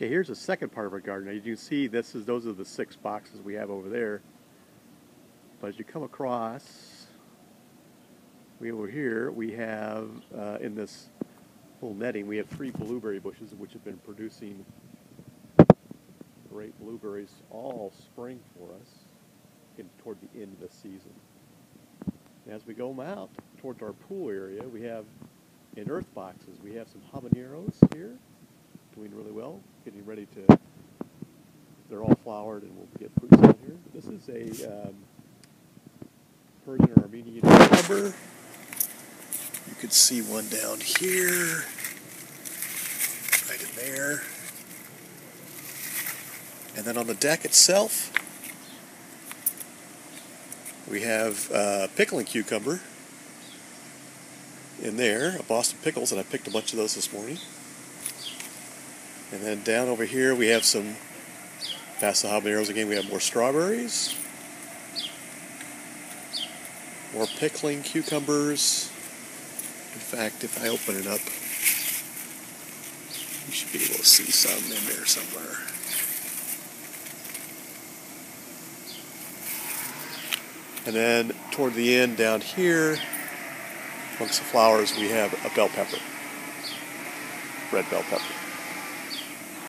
Okay, here's the second part of our garden. As you can see, this is those are the six boxes we have over there. But as you come across, we over here we have uh, in this little netting we have three blueberry bushes which have been producing great blueberries all spring for us in, toward the end of the season. And as we go out towards our pool area, we have in earth boxes we have some habaneros here doing really well, getting ready to. They're all flowered and we'll get fruits out here. This is a um, Persian or Armenian cucumber. You could see one down here, right in there. And then on the deck itself, we have uh, pickling cucumber in there, a Boston pickles, and I picked a bunch of those this morning. And then down over here we have some, past habaneros again, we have more strawberries, more pickling cucumbers. In fact, if I open it up, you should be able to see some in there somewhere. And then toward the end down here, amongst the flowers, we have a bell pepper, red bell pepper.